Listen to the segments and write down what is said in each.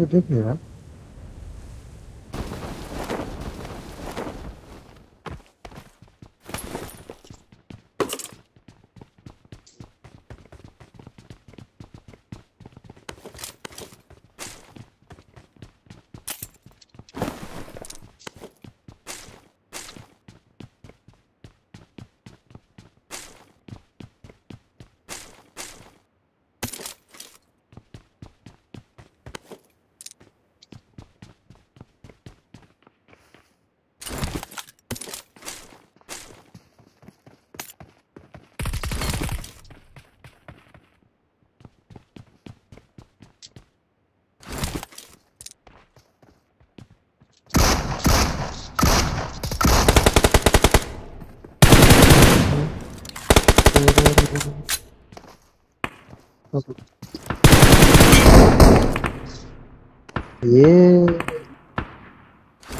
ये देख नहीं रहा ये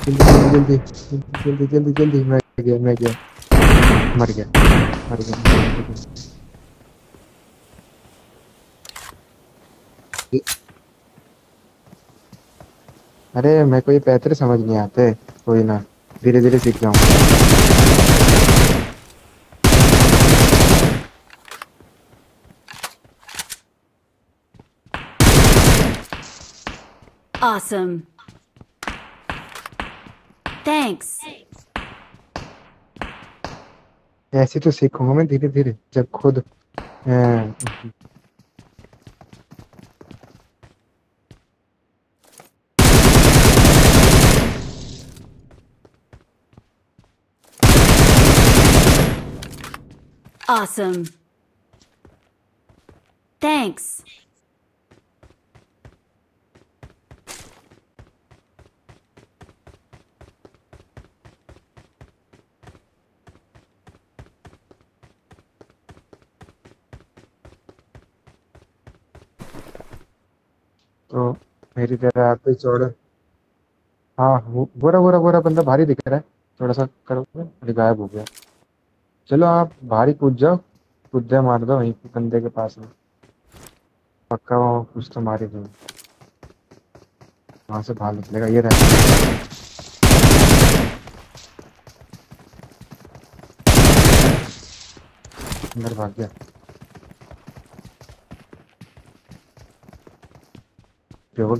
जल्दी जल्दी जल्दी जल्दी जल्दी, मैं गया मैं गया। मर गया मर गया मर गया। अरे मेरे को ये पैतरे समझ नहीं आते, कोई ना। धीरे धीरे सीख जाऊँगा। Awesome. Thanks. ऐसे तो सीखूंगा मैं धीरे धीरे जब खुद अ, Awesome. Thanks. तो मेरी तरह आप भी चौड़े हाँ वो गोरा गोरा बंदा भारी दिख रहा है। थोड़ा सा करोगे अरे गायब हो गया। चलो आप भारी कूद जाओ, कूदे मार दो वहीं बंदे के पास में। पक्का वो कुछ तो मारी दो वहाँ से बाहर निकलेगा, ये रहा। अंदर भाग गया। देखो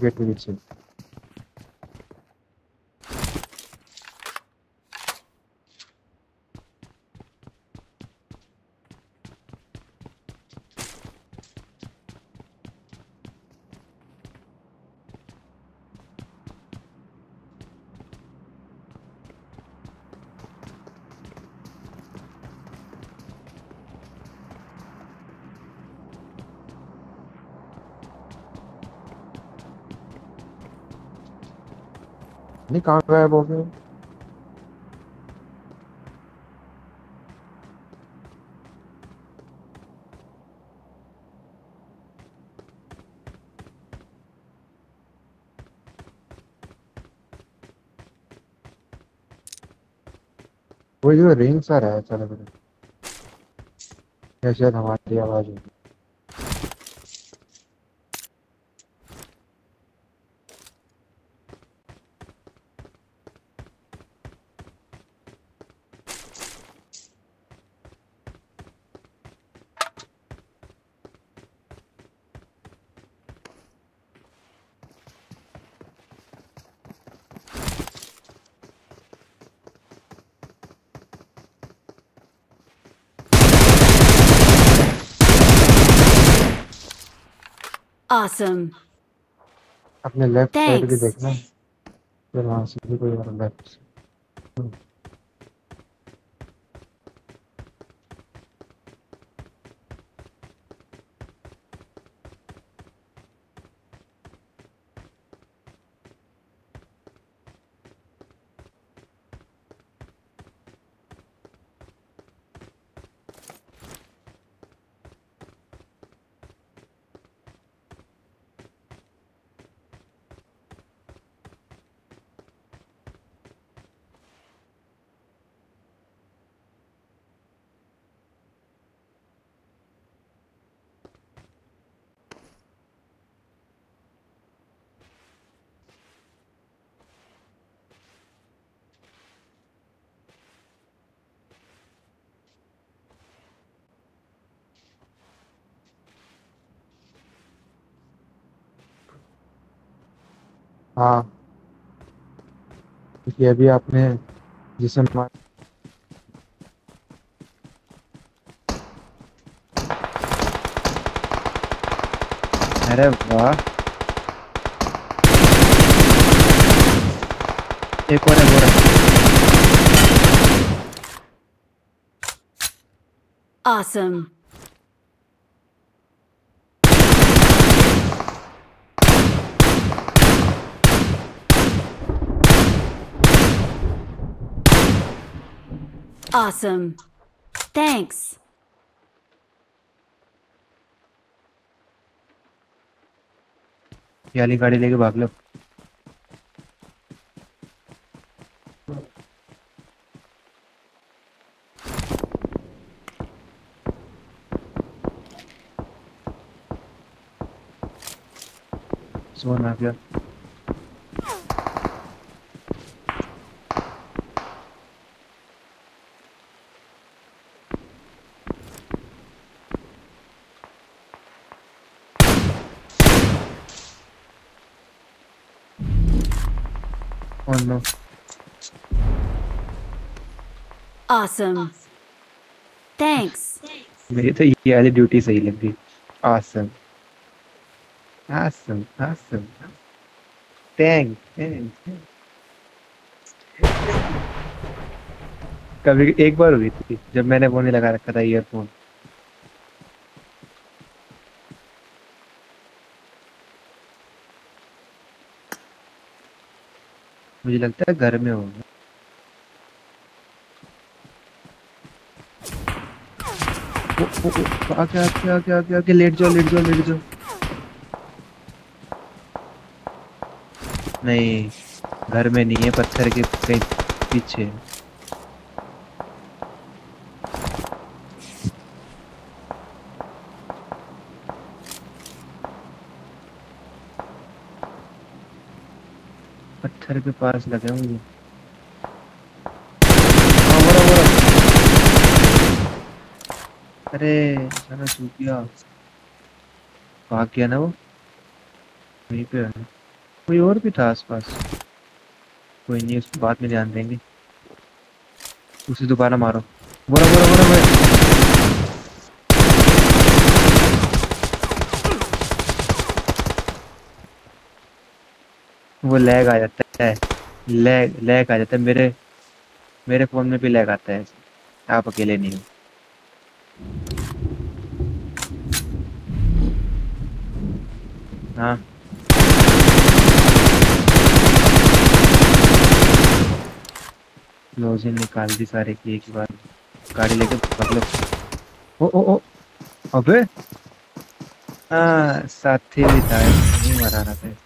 नहीं, कहाँ गायब हो गए वो जो रिंग सा रहा है, चलो या शायद हमारी आवाज़ होगी। Awesome. अपने लेफ़्ट साइड भी देखना फिर वहाँ से भी कोई और लेफ़्ट हाँ क्योंकि अभी आपने जिसे मार अरे वाह एक और है वो रहा। Awesome. Awesome. Thanks. वाली गाड़ी लेके भाग लो सोन आ Oh no. Awesome. Thanks. मेरी तो ये वाली ड्यूटी सही लग गई awesome awesome awesome thanks thanks कभी एक बार हुई थी जब मैंने वो नहीं लगा रखा था ईयरफोन मुझे लगता है घर में होगा ओ, ओ, ओ, आगे आगे आगे आगे आगे लेट जाओ लेट जाओ लेट जाओ नहीं घर में नहीं है पत्थर के कहीं पीछे। पत्थर के पास लगे होंगे हाँ। अरे साला चूक गया। भाग गया ना वो? वहीं पे है। कोई और भी था आसपास? कोई नहीं उसको बाद में ध्यान देंगे। उसे दोबारा मारो। बोरा बोरा बोरा बोरा वो लैग आ जाता है। लैग लैग आ जाता है। मेरे मेरे फ़ोन में भी लैग आता है। आप अकेले नहीं हो। हाँ। लोजे निकाल दी सारे की एक बार। गाड़ी लेके ओ ओ ओ। अबे। हाँ साथी भी था। नहीं मरा रहा था